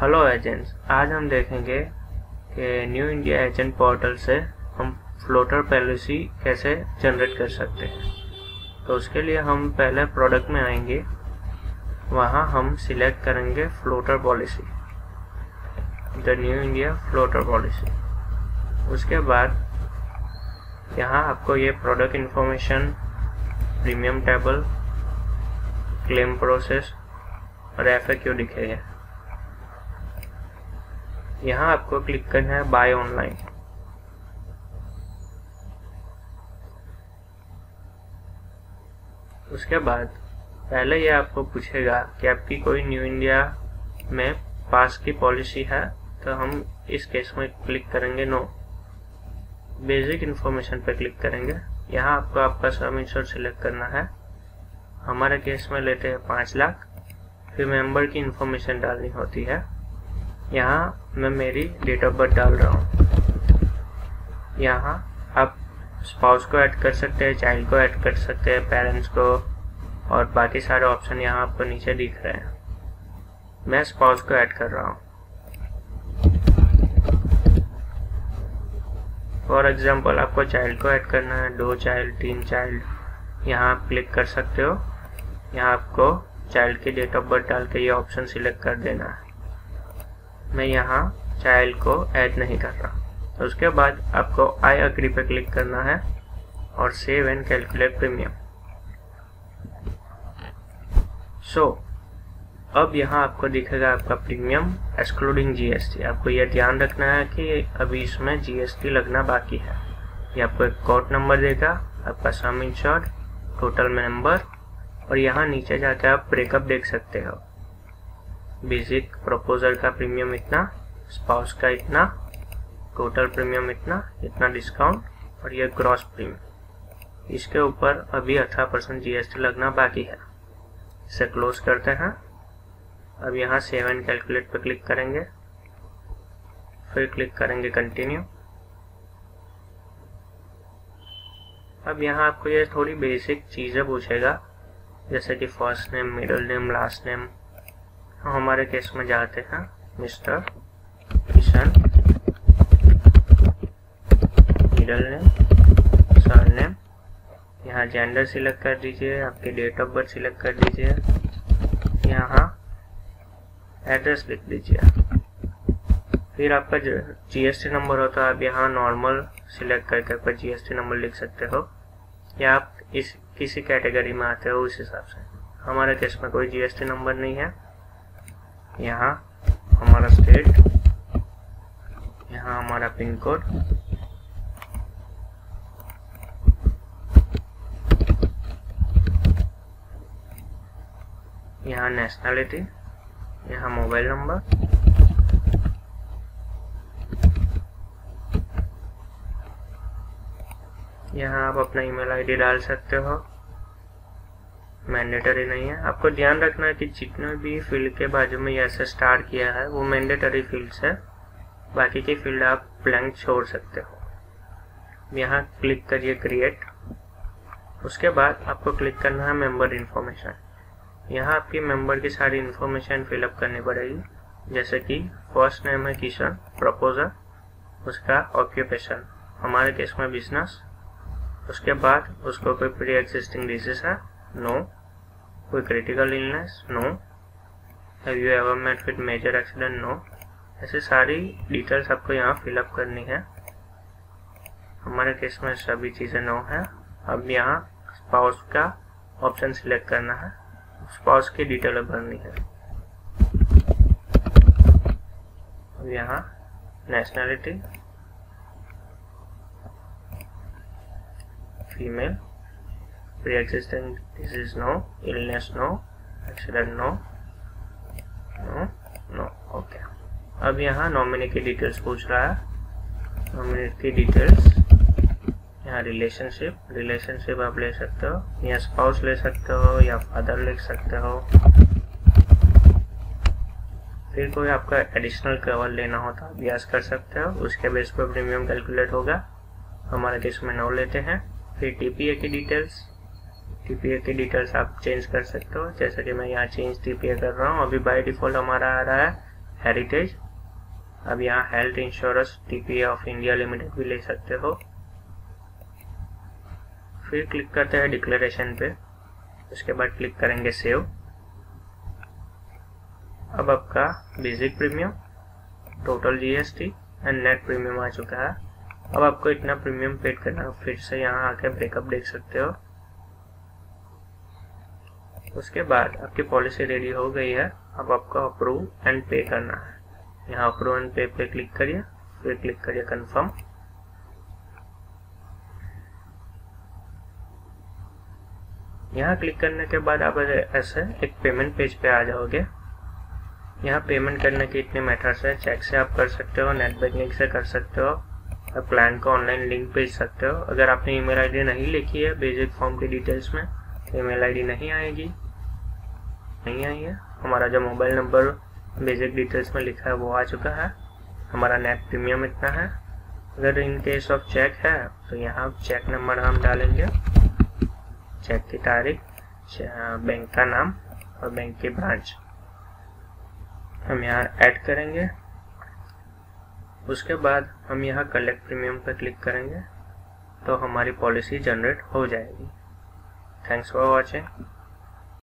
Hello agents आज हम देखेंगे कि न्यू इंडिया एजेंट पोर्टल से हम फ्लोटर पॉलिसी कैसे जनरेट कर सकते हैं। तो उसके लिए हम पहले प्रोडक्ट में आएँगे। वहाँ हम सिलेक्ट करेंगे floater policy the New India floater policy उसके बाद यहाँ आपको ये product information premium table claim process और एफ़ दिखेगा। यहाँ आपको क्लिक करना है बाय ऑनलाइन। उसके बाद पहले ये आपको पूछेगा कि आपकी कोई न्यू इंडिया में पास की पॉलिसी है तो हम इस केस में क्लिक करेंगे नो। बेसिक इन्फॉर्मेशन पे क्लिक करेंगे। यहाँ आपको आपका सम इंश्योर सिलेक्ट करना है। हमारे केस में लेते हैं पाँच लाख। फिर मेंबर की इन्फॉर्मेशन डालनी होती है। यहाँ मैं मेरी डेट ऑफ़ बर्थ डाल रहा हूँ। यहाँ आप स्पाउस को ऐड कर सकते हैं चाइल्ड को ऐड कर सकते हैं पेरेंट्स को, और बाकी सारे ऑप्शन यहाँ आपको नीचे दिख रहे हैं। मैं स्पाउस को ऐड कर रहा हूँ। फॉर एग्ज़ाम्पल आपको चाइल्ड को ऐड करना है, दो चाइल्ड तीन चाइल्ड यहाँ आप क्लिक कर सकते हो। यहाँ आपको चाइल्ड की डेट ऑफ़ बर्थ डाल के ये ऑप्शन सिलेक्ट कर देना है। मैं यहाँ चाइल्ड को ऐड नहीं कर रहा। तो उसके बाद आपको आई अग्री पे क्लिक करना है और save and calculate premium so अब यहाँ आपको दिखेगा आपका प्रीमियम एक्सक्लूडिंग जीएसटी आपको यह ध्यान रखना है कि अभी इसमें जीएसटी लगना बाकी है। ये आपको एक कोड नंबर देगा, आपका सम इंश्योर्ड टोटल नंबर और यहाँ नीचे जाकर आप ब्रेकअप देख सकते हो। बेसिक प्रपोजल का प्रीमियम इतना स्पाउस का इतना टोटल प्रीमियम इतना इतना डिस्काउंट और यह ग्रॉस प्रीमियम इसके ऊपर अभी अठारह परसेंट जीएसटी लगना बाकी है। इसे क्लोज करते हैं। अब यहाँ सेवन कैलकुलेट पर क्लिक करेंगे। फिर क्लिक करेंगे कंटिन्यू अब यहाँ आपको ये थोड़ी बेसिक चीज़ें पूछेगा, जैसे कि first name middle name last name हमारे केस में जाते हैं mister Kishan. Middle name surname यहाँ जेंडर सिलेक्ट कर दीजिए, आपके डेट ऑफ़ बर्थ सिलेक्ट कर दीजिए। यहाँ एड्रेस लिख दीजिए। फिर आपका जीएसटी नंबर हो तो आप यहाँ नॉर्मल सिलेक्ट करके आपका जीएसटी नंबर लिख सकते हो। या आप इस, किसी कैटेगरी में आते हो, उस हिसाब से। हमारे केस में कोई जीएसटी नंबर नहीं है। यहाँ हमारा स्टेट यहाँ हमारा पिन कोड यहाँ नेशनलिटी यहाँ मोबाइल नंबर यहाँ आप अपना ईमेल आईडी डाल सकते हो। मैंडेटरी नहीं है। आपको ध्यान रखना है कि जितने भी फ़ील्ड के बाजू में ऐसे स्टार्ट किया है, वो मैंडेटरी फील्ड्स है। बाकी की फ़ील्ड आप ब्लैंक छोड़ सकते हो। यहाँ क्लिक करिए क्रिएट उसके बाद आपको क्लिक करना है मेंबर इन्फॉर्मेशन यहाँ आपकी मेंबर की सारी इन्फॉर्मेशन फिलअप करनी पड़ेगी। जैसे कि फ़र्स्ट नेम है किशन प्रपोजर उसका ऑक्यूपेशन हमारे केस में बिज़नेस उसके बाद उसको कोई प्री एग्जिस्टिंग डिज़ीज़ है नो कोई critical illness no have you ever met with major accident no ऐसे सारी डिटेल्स आपको यहाँ फिलअप करनी है। हमारे केस में सभी चीज़ें नो है। अब यहाँ स्पाउस का ऑप्शन सिलेक्ट करना है। स्पाउस की डिटेल भरनी है। अब यहाँ nationality female pre-existing disease, no. Illness, no. Accident, no. No no. Okay. अब यहाँ नॉमिनी की डिटेल्स पूछ रहा है। नॉमिनी की डिटेल्स यहाँ रिलेशनशिप रिलेशनशिप आप ले सकते हो। या स्पाउस ले सकते हो, या फादर लिख सकते हो। फिर कोई आपका एडिशनल कवर लेना हो तो आप यस कर सकते हो। उसके बेस पर प्रीमियम कैलकुलेट होगा। हमारे केस में नौ लेते हैं। फिर टीपीए की डिटेल्स टीपीए की डिटेल्स आप चेंज कर सकते हो। जैसे कि मैं यहाँ चेंज टीपीए कर रहा हूँ। अभी बाय डिफ़ॉल्ट हमारा आ रहा है हेरिटेज अब यहाँ health insurance TP of India limited भी ले सकते हो। फिर क्लिक करते हैं डिक्लेरेशन पे। उसके बाद क्लिक करेंगे सेव अब आपका basic premium total GST and net premium आ चुका है। अब आपको इतना प्रीमियम पेड करना फिर से यहाँ आके ब्रेकअप देख सकते हो। उसके बाद आपकी पॉलिसी रेडी हो गई है, अब आपको अप्रूव एंड पे करना है। यहाँ अप्रूव एंड पे पे क्लिक करिए, फिर क्लिक करिए कंफर्म यहाँ क्लिक करने के बाद आप ऐसे एक पेमेंट पेज पे आ जाओगे, यहाँ पेमेंट करने के इतने मेथड्स है चेक से आप कर सकते हो नेट बैंकिंग से कर सकते हो और प्लान को ऑनलाइन लिंक भेज सकते हो। अगर आपने ईमेल आईडी नहीं लिखी है बेसिक फॉर्म की डिटेल्स में तो ईमेल आईडी नहीं आएगी। नहीं आई है। हमारा जो मोबाइल नंबर बेसिक डिटेल्स में लिखा है, वो आ चुका है। हमारा नेट प्रीमियम इतना है। अगर इन केस ऑफ़ चेक है तो यहाँ चेक नंबर हम डालेंगे। चेक की तारीख बैंक का नाम और बैंक की ब्रांच हम यहाँ ऐड करेंगे। उसके बाद हम यहाँ कलेक्ट प्रीमियम पर क्लिक करेंगे। तो हमारी पॉलिसी जनरेट हो जाएगी। Thanks for watching